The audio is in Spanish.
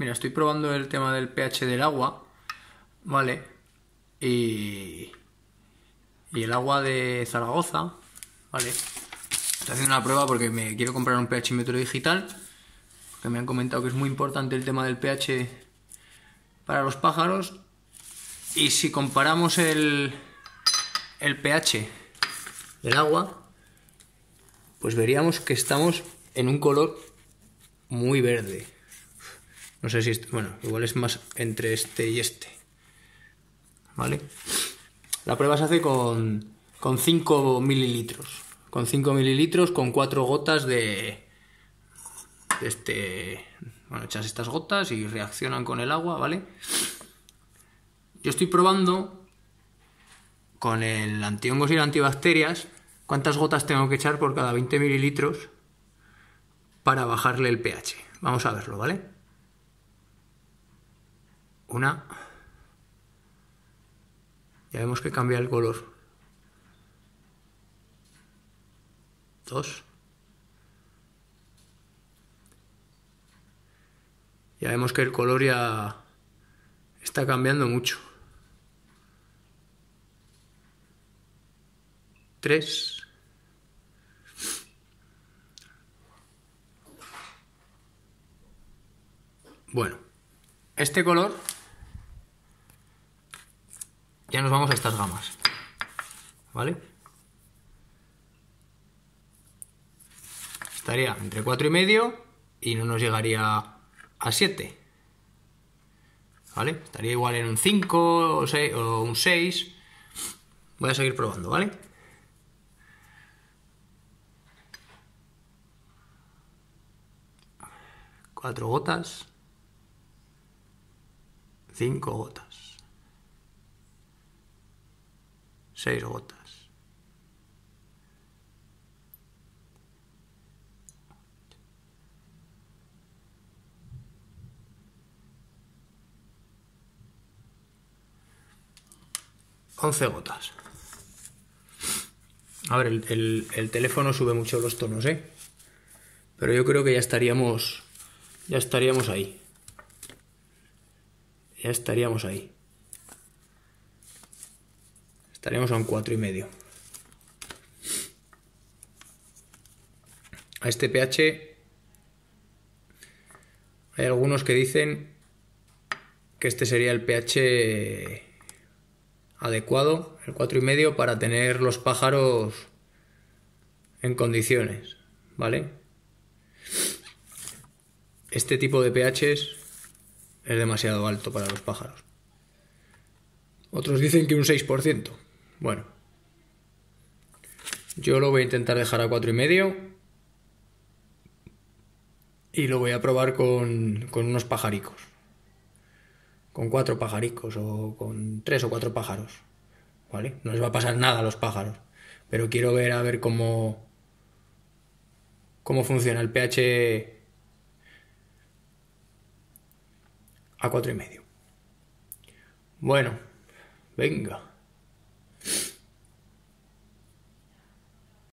Mira, estoy probando el tema del pH del agua, ¿vale? Y, el agua de Zaragoza, ¿vale? Estoy haciendo una prueba porque me quiero comprar un pH metro digital, que me han comentado que es muy importante el tema del pH para los pájaros. Y si comparamos el, el pH del agua, pues veríamos que estamos en un color muy verde. No sé si, bueno, igual es más entre este y este. ¿Vale? La prueba se hace con, con 5 mililitros. Con 5 mililitros, con 4 gotas de, de este... Bueno, echas estas gotas y reaccionan con el agua, ¿vale? Yo estoy probando con el antihongos y el antibacterias cuántas gotas tengo que echar por cada 20 mililitros para bajarle el pH. Vamos a verlo, ¿vale? Una. Ya vemos que cambia el color. Dos. Ya vemos que el color ya está cambiando mucho. Tres. Bueno, este color ya nos vamos a estas gamas. ¿Vale? Estaría entre 4 y medio y no nos llegaría a 7. ¿Vale? Estaría igual en un 5 o, 6, o un 6. Voy a seguir probando, ¿vale? Cuatro gotas. Cinco gotas. Seis gotas. Once gotas. A ver, el, el, el, teléfono sube mucho los tonos, ¿eh? Pero yo creo que ya estaríamos. Ya estaríamos ahí. Ya estaríamos ahí. Estaríamos a un cuatro y medio. A este pH hay algunos que dicen que este sería el pH adecuado, el cuatro y medio, para tener los pájaros en condiciones, ¿vale? Este tipo de pHs es demasiado alto para los pájaros. Otros dicen que un 6%. Bueno, yo lo voy a intentar dejar a cuatro y medio y lo voy a probar con, con unos pajaricos. Con cuatro pajaricos o con tres o cuatro pájaros. ¿Vale? No les va a pasar nada a los pájaros. Pero quiero ver a ver cómo, cómo funciona el pH a cuatro y medio. Bueno, venga.